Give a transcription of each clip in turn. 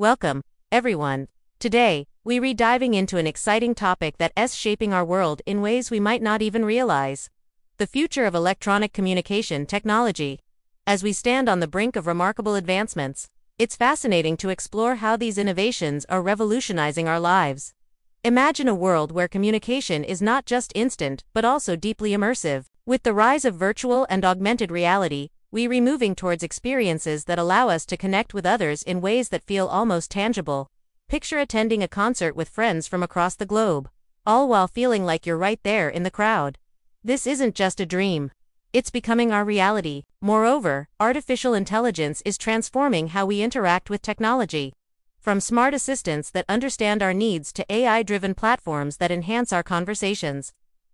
Welcome, everyone. Today, we read diving into an exciting topic that is shaping our world in ways we might not even realize. The future of electronic communication technology. As we stand on the brink of remarkable advancements, it's fascinating to explore how these innovations are revolutionizing our lives. Imagine a world where communication is not just instant, but also deeply immersive. With the rise of virtual and augmented reality, we are moving towards experiences that allow us to connect with others in ways that feel almost tangible. Picture attending a concert with friends from across the globe, all while feeling like you're right there in the crowd. This isn't just a dream. It's becoming our reality. Moreover, artificial intelligence is transforming how we interact with technology. From smart assistants that understand our needs to AI driven platforms that enhance our conversations.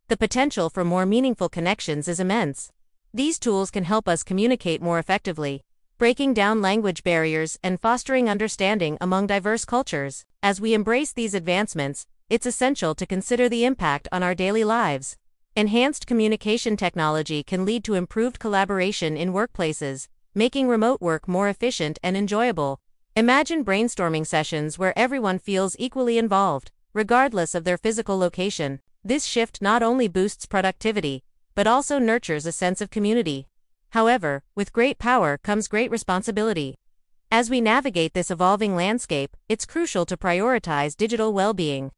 The potential for more meaningful connections is immense. These tools can help us communicate more effectively, breaking down language barriers and fostering understanding among diverse cultures. As we embrace these advancements, it's essential to consider the impact on our daily lives. Enhanced communication technology can lead to improved collaboration in workplaces, making remote work more efficient and enjoyable. Imagine brainstorming sessions where everyone feels equally involved, regardless of their physical location. This shift not only boosts productivity, but also nurtures a sense of community. However, with great power comes great responsibility. As we navigate this evolving landscape, it's crucial to prioritize digital well being.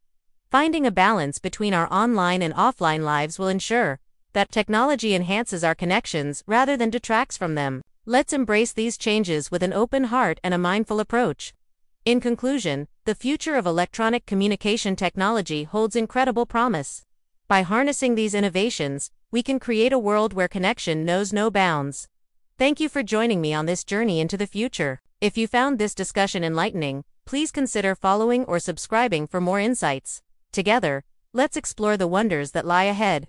Finding a balance between our online and offline lives will ensure that technology enhances our connections rather than detracts from them. Let's embrace these changes with an open heart and a mindful approach. In conclusion, the future of electronic communication technology holds incredible promise. By harnessing these innovations, we can create a world where connection knows no bounds. Thank you for joining me on this journey into the future. If you found this discussion enlightening, please consider following or subscribing for more insights. Together, let's explore the wonders that lie ahead.